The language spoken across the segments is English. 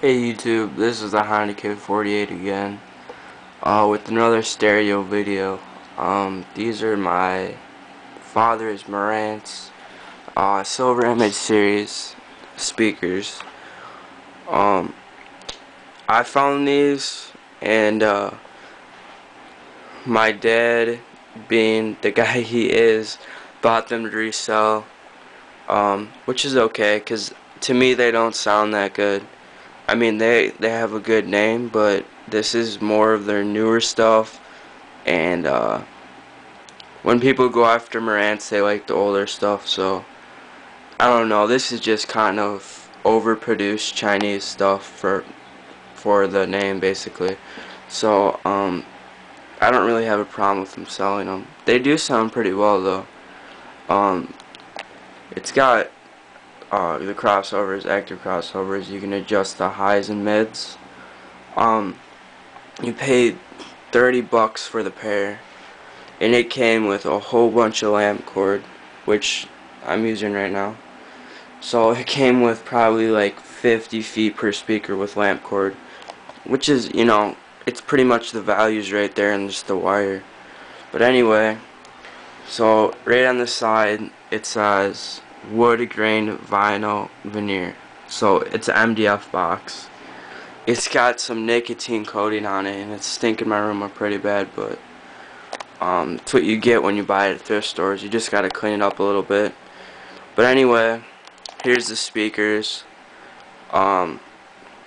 Hey YouTube, this is the HondaKid48 again uh, with another stereo video. Um, these are my father's Marantz uh, Silver Image Series speakers. Um, I found these and uh, my dad, being the guy he is, bought them to resell, um, which is okay because to me they don't sound that good. I mean, they they have a good name, but this is more of their newer stuff. And uh, when people go after Marantz, they like the older stuff. So I don't know. This is just kind of overproduced Chinese stuff for for the name, basically. So um, I don't really have a problem with them selling them. They do sound pretty well though. Um, it's got uh, the crossovers, active crossovers, you can adjust the highs and mids. Um, you paid 30 bucks for the pair, and it came with a whole bunch of lamp cord, which I'm using right now. So it came with probably like 50 feet per speaker with lamp cord, which is, you know, it's pretty much the values right there and just the wire. But anyway, so right on the side it says wood grain vinyl veneer. So it's an MDF box. It's got some nicotine coating on it and it's stinking my room up pretty bad but um, it's what you get when you buy it at thrift stores. You just gotta clean it up a little bit. But anyway, here's the speakers. Um,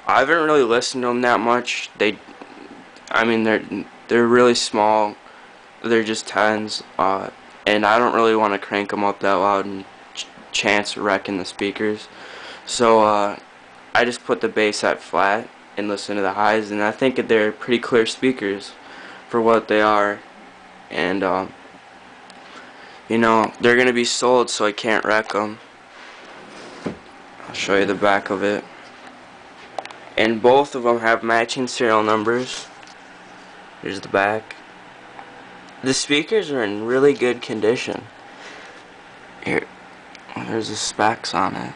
I haven't really listened to them that much. They, I mean, they're they're really small. They're just tens, uh, and I don't really want to crank them up that loud and chance wrecking the speakers. So uh, I just put the bass at flat and listen to the highs, and I think they're pretty clear speakers for what they are. And um, you know they're gonna be sold, so I can't wreck them. I'll show you the back of it. And both of them have matching serial numbers. Here's the back. The speakers are in really good condition. Here, there's the specs on it.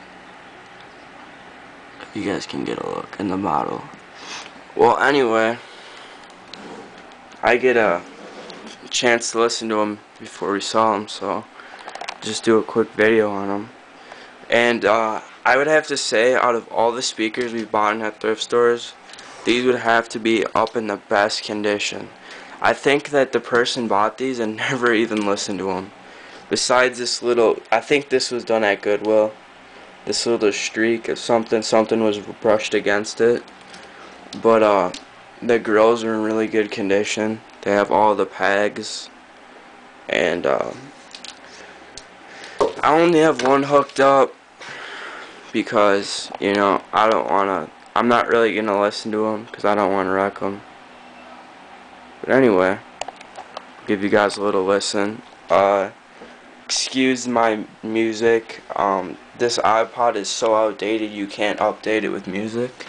You guys can get a look in the model. Well, anyway, I get a chance to listen to them before we saw them, so just do a quick video on them. And uh, I would have to say, out of all the speakers we've bought in at thrift stores, these would have to be up in the best condition. I think that the person bought these and never even listened to them besides this little I think this was done at Goodwill. This little streak of something something was brushed against it. But uh the grills are in really good condition. They have all the pegs. And uh, I only have one hooked up because you know I don't want to I'm not really gonna listen to them because I don't want to wreck them but anyway give you guys a little listen. Uh excuse my music. Um, this iPod is so outdated you can't update it with music.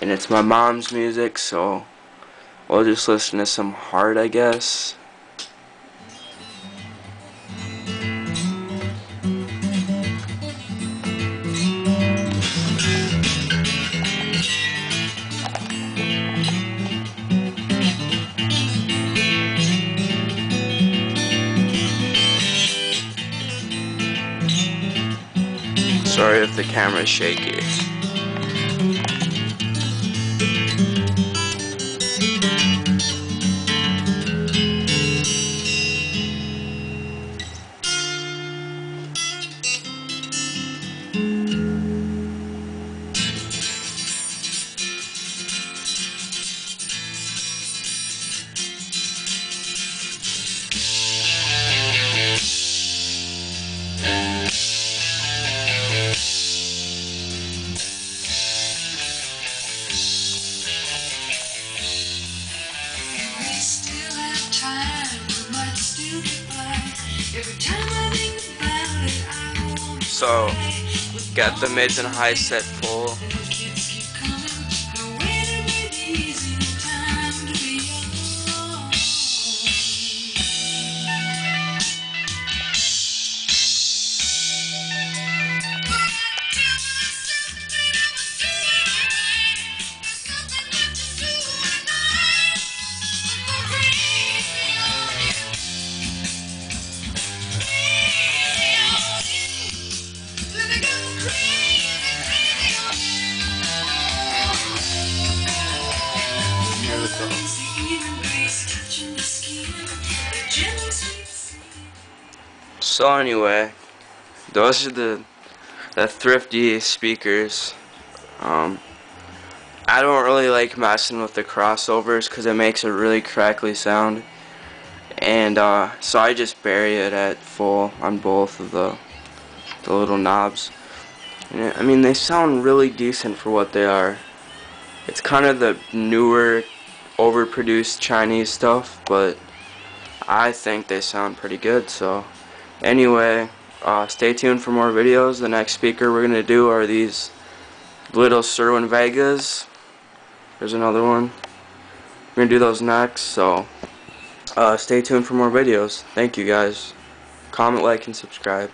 And it's my mom's music, so we'll just listen to some Heart, I guess. Sorry if the camera is shaky. So, got the mids and highs set full. So anyway, those are the the thrifty speakers. Um, I don't really like messing with the crossovers because it makes a really crackly sound. And uh, so I just bury it at full on both of the, the little knobs. And I mean, they sound really decent for what they are. It's kind of the newer, overproduced Chinese stuff, but I think they sound pretty good. So anyway, uh, stay tuned for more videos. The next speaker we're going to do are these little Cerwin Vegas. There's another one. We're going to do those next, so uh, stay tuned for more videos. Thank you guys. Comment, like, and subscribe.